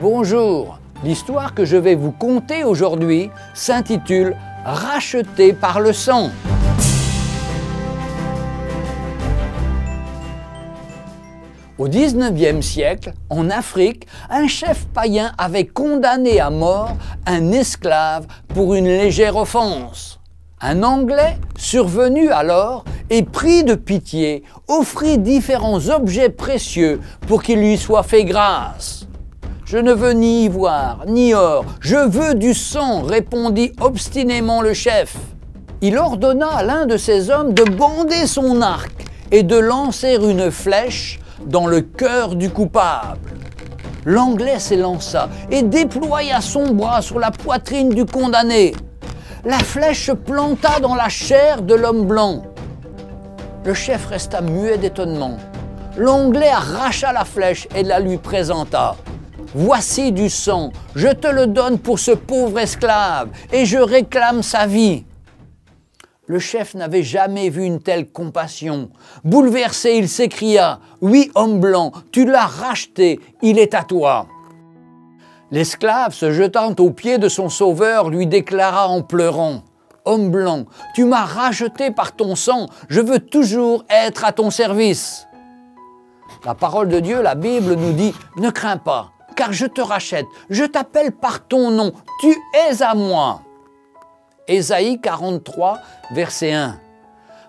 Bonjour, l'histoire que je vais vous conter aujourd'hui s'intitule Racheté par le sang. Au XIXe siècle, en Afrique, un chef païen avait condamné à mort un esclave pour une légère offense. Un Anglais, survenu alors, et pris de pitié, offrit différents objets précieux pour qu'il lui soit fait grâce. Je ne veux ni ivoire, ni or, je veux du sang, répondit obstinément le chef. Il ordonna à l'un de ses hommes de bander son arc et de lancer une flèche dans le cœur du coupable. L'Anglais s'élança et déploya son bras sur la poitrine du condamné. La flèche planta dans la chair de l'homme blanc. Le chef resta muet d'étonnement. L'Anglais arracha la flèche et la lui présenta. Voici du sang, je te le donne pour ce pauvre esclave, et je réclame sa vie. Le chef n'avait jamais vu une telle compassion. Bouleversé, il s'écria Oui, homme blanc, tu l'as racheté, il est à toi. L'esclave, se jetant aux pieds de son sauveur, lui déclara en pleurant Homme blanc, tu m'as racheté par ton sang, je veux toujours être à ton service. La parole de Dieu, la Bible nous dit Ne crains pas, car je te rachète, je t'appelle par ton nom, tu es à moi. Ésaïe 43, verset 1.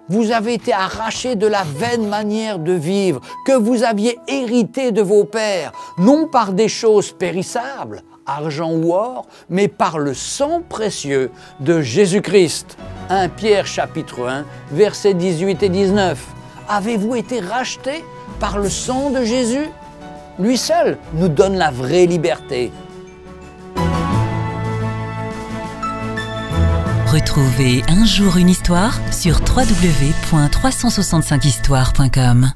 Vous avez été arrachés de la vaine manière de vivre que vous aviez hérité de vos pères, non par des choses périssables, argent ou or, mais par le sang précieux de Jésus-Christ. 1 Pierre chapitre 1, versets 18 et 19. Avez-vous été rachetés par le sang de Jésus? Lui seul nous donne la vraie liberté. Retrouvez un jour une histoire sur www.365histoire.com.